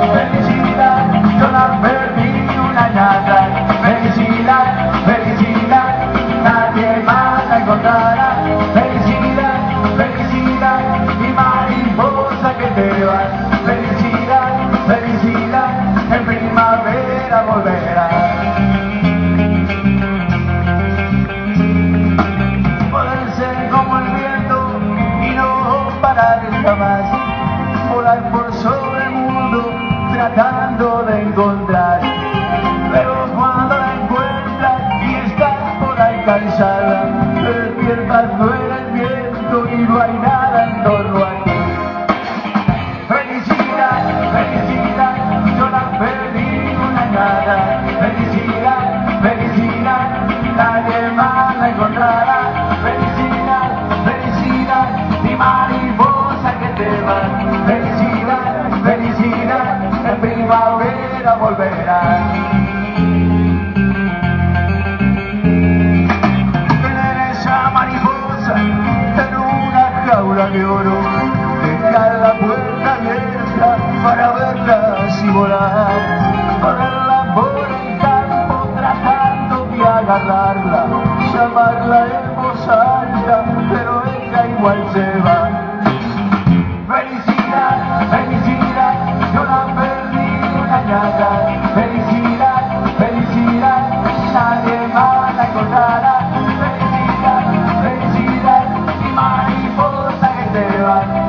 Amen. Soplando era el viento y no hay nada en torno a ti. Felicidad, felicidad, yo la perdí una nada. Felicidad, felicidad, nadie más la encontrará. agarrarla, llamarla hermosa pero ella igual se va. Felicidad, felicidad, yo la perdí engañada. Felicidad, felicidad, nadie más la encontrará. Felicidad, felicidad, mariposa que te va.